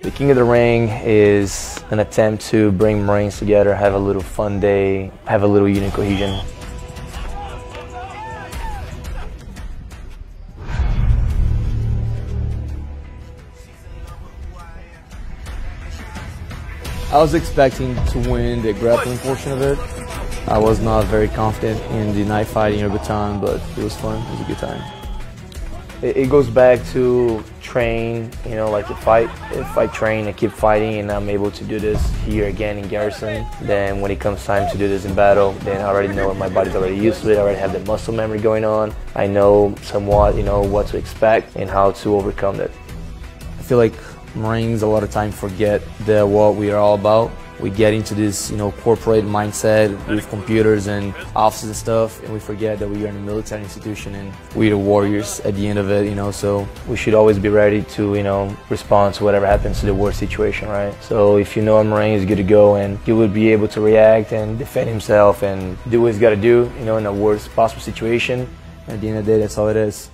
The King of the Ring is an attempt to bring Marines together, have a little fun day, have a little unit cohesion. I was expecting to win the grappling portion of it. I was not very confident in the knife fighting or baton, but it was fun. It was a good time. It goes back to train, you know, like to fight. If I train and keep fighting and I'm able to do this here again in Garrison, then when it comes time to do this in battle, then I already know my body's already used to it. I already have the muscle memory going on. I know somewhat, you know, what to expect and how to overcome that. I feel like Marines a lot of time forget that what we are all about. We get into this, you know, corporate mindset with computers and offices and stuff, and we forget that we are in a military institution and we're the warriors at the end of it, you know. So we should always be ready to, you know, respond to whatever happens to the worst situation, right? So if you know a Marine is good to go and he will be able to react and defend himself and do what he's got to do, you know, in the worst possible situation. At the end of the day, that's all it is.